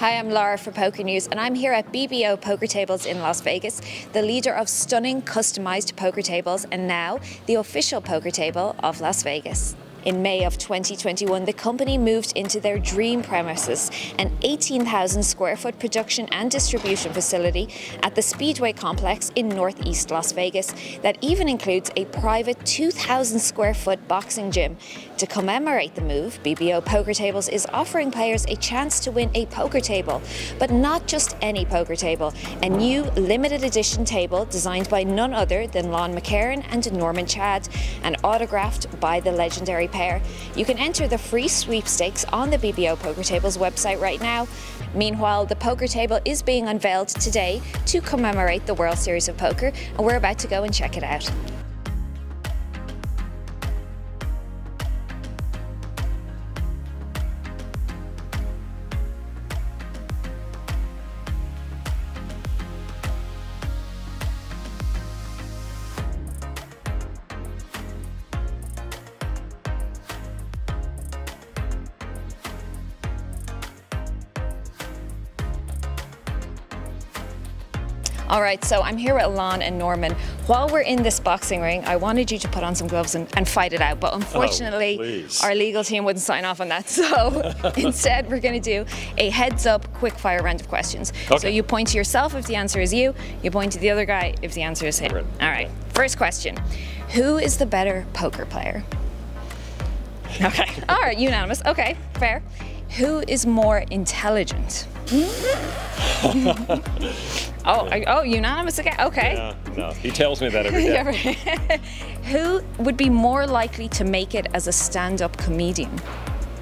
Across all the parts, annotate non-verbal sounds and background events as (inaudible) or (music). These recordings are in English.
Hi, I'm Laura for Poker News, and I'm here at BBO Poker Tables in Las Vegas, the leader of stunning customized poker tables, and now the official poker table of Las Vegas. In May of 2021, the company moved into their dream premises, an 18,000 square foot production and distribution facility at the Speedway complex in northeast Las Vegas that even includes a private 2,000 square foot boxing gym. To commemorate the move, BBO Poker Tables is offering players a chance to win a poker table, but not just any poker table, a new limited edition table designed by none other than Lon McEachern and Norman Chad and autographed by the legendary pair. You can enter the free sweepstakes on the BBO Poker Tables website right now. Meanwhile, the poker table is being unveiled today to commemorate the World Series of Poker, and we're about to go and check it out. All right, so I'm here with Lon and Norman. While we're in this boxing ring, I wanted you to put on some gloves and, and fight it out, but unfortunately, Oh, our legal team wouldn't sign off on that. (laughs) So instead, we're going to do a heads up quick fire round of questions. So you point to yourself if the answer is you, you point to the other guy if the answer is him. All right, first question Who is the better poker player? (laughs) Okay, all right, unanimous. Okay, fair. Who is more intelligent? (laughs) oh, I- oh, unanimous again. Okay. Yeah, no, he tells me that every (laughs) day. (laughs) Who would be more likely to make it as a stand-up comedian?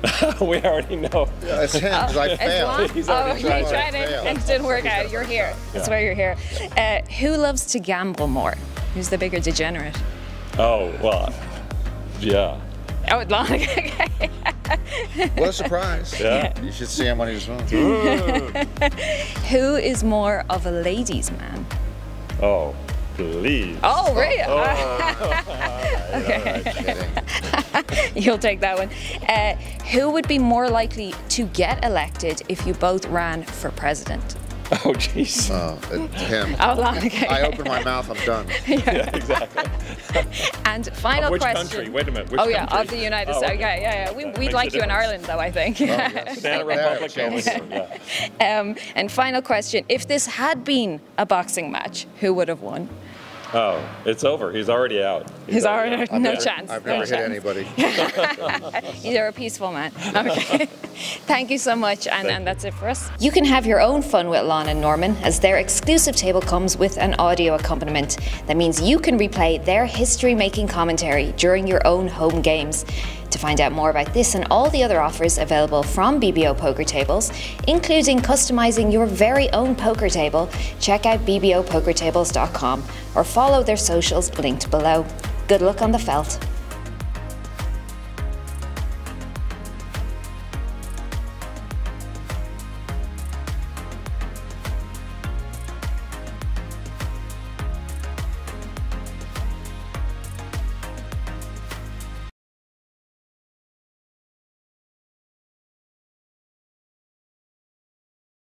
(laughs) we already know. Yeah, It's him, because I As failed. long- He's oh, already you tried it. tried it and it didn't work out. You're here. That's Yeah. why you're here. Uh, who loves to gamble more? Who's the bigger degenerate? Oh, well, yeah. Oh, Lon. okay. What a surprise. Yeah. You should see him when he was wrong. (laughs) Who is more of a ladies' man? Oh, please. Oh, really? (laughs) (laughs) okay. Kidding. You'll take that one. Uh, who would be more likely to get elected if you both ran for president? (laughs) Oh, jeez. Oh, it's him. Oh, Lon. Okay. I open my mouth, I'm done. (laughs) yeah, exactly. (laughs) And final Which question. country? Wait a minute. Which oh yeah, country? of the United Oh, States. okay. Okay, yeah, yeah. We, we'd like a you in. Ireland, though. I think. yes. Republic chance. over. Yeah. um, and final question: If this had been a boxing match, who would have won? Oh, it's over. He's already out. He's already out. no never- chance. I've no never hit chance. anybody. (laughs) (laughs) You're a peaceful man. Okay. (laughs) Thank you so much, and, and that's it for us. You can have your own fun with Lon and Norman, as their exclusive table comes with an audio accompaniment. That means you can replay their history making commentary during your own home games. To find out more about this and all the other offers available from BBO Poker Tables, including customizing your very own poker table, check out bbopokertables.com or follow their socials linked below. Good luck on the felt.